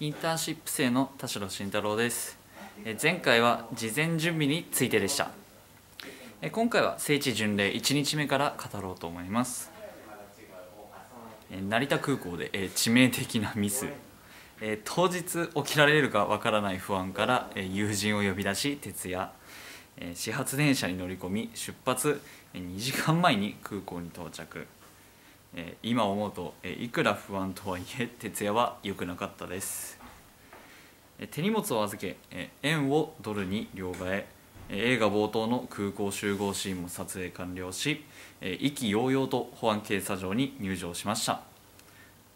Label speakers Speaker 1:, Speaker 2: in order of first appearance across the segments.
Speaker 1: インターンシップ生の田代慎太郎です。え前回は事前準備についてでした。え今回は聖地巡礼1日目から語ろうと思います。え成田空港でえ致命的なミス。え当日起きられるかわからない不安からえ友人を呼び出し徹夜。え始発電車に乗り込み出発え2時間前に空港に到着。えー今思うと、えーいくら不安とはいえ徹夜は良くなかったです、えー手荷物を預け、え円をドルに両替。え映画冒頭の空港集合シーンも撮影完了し、え意気揚々と保安検査場に入場しました。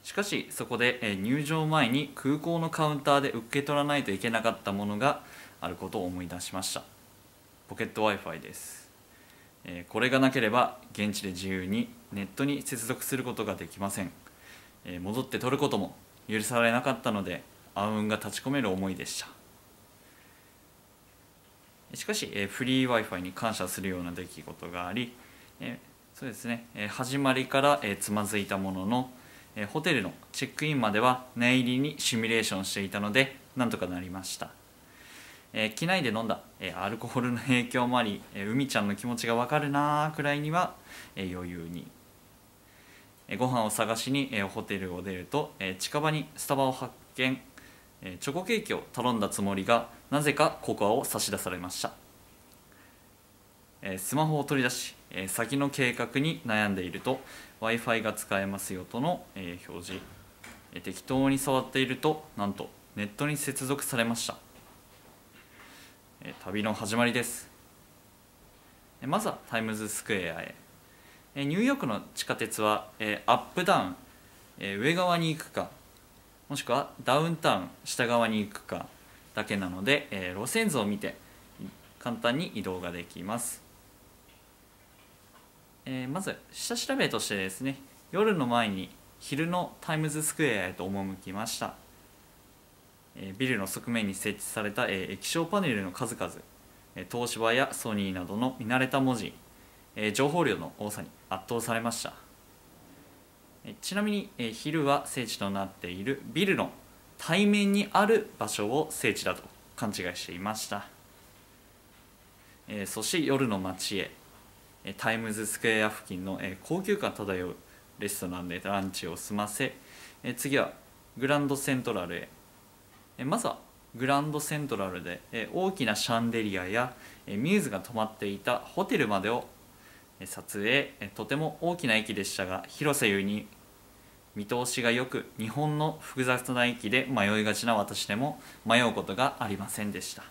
Speaker 1: しかしそこで、え入場前に空港のカウンターで受け取らないといけなかったものがあることを思い出しました。ポケット w i f i です。えこれがなければ現地で自由にネットに接続することができません、え戻って取ることも許されなかったので暗雲が立ち込める思いでした。しかし、えフリー w i f i に感謝するような出来事があり、えそうですね、え始まりから、えつまずいたものの、えホテルのチェックインまでは念入りにシミュレーションしていたのでなんとかなりました。えー機内で飲んだ、えーアルコールの影響もあり、えー海ちゃんの気持ちが分かるなーくらいには、えー余裕に、えーご飯を探しに、えーホテルを出ると、えー近場にスタバを発見、えーチョコケーキを頼んだつもりがなぜかココアを差し出されました、えースマホを取り出し、えー先の計画に悩んでいると w i f i が使えますよとの、えー表示、えー適当に触っているとなんとネットに接続されました。旅の始まりです。まずはタイムズスクエアへ。ニューヨークの地下鉄はアップダウン。上側に行くか。もしくはダウンタウン下側に行くか。だけなので路線図を見て簡単に移動ができます。まず下調べとしてですね夜の前に昼のタイムズスクエアへと赴きました。ビルの側面に設置された、え液晶パネルの数々え東芝やソニーなどの見慣れた文字、え情報量の多さに圧倒されました。えちなみに、え昼は聖地となっているビルの対面にある場所を聖地だと勘違いしていました、えそして夜の街へタイムズスクエア付近の、高級感漂うレストランでランチを済ませ、次はグランドセントラルへまずはグランドセントラルでえ大きなシャンデリアやえミューズが泊まっていたホテルまでを撮影。えとても大きな駅でしたが広瀬優に見通しがよく日本の複雑な駅で迷いがちな私でも迷うことがありませんでした。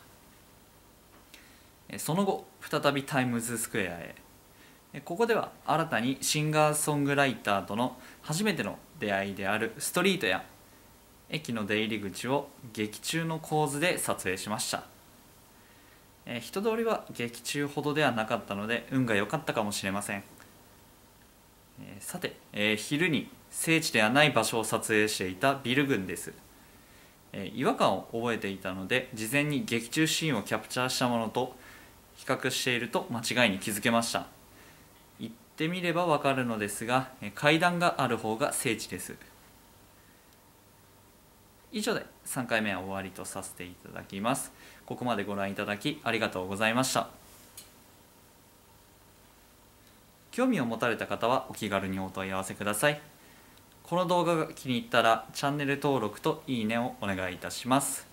Speaker 1: その後再びタイムズスクエアへ。ここでは新たにシンガーソングライターとの初めての出会いであるストリートや駅の出入り口を劇中の構図で撮影しました、えー人通りは劇中ほどではなかったので運が良かったかもしれません、えーさて、えー昼に聖地ではない場所を撮影していたビル群です、え違和感を覚えていたので事前に劇中シーンをキャプチャーしたものと比較していると間違いに気づけました。行ってみればわかるのですが階段がある方が聖地です。以上で3回目は終わりとさせていただきます。ここまでご覧いただきありがとうございました。興味を持たれた方はお気軽にお問い合わせください。この動画が気に入ったらチャンネル登録といいねをお願いいたします。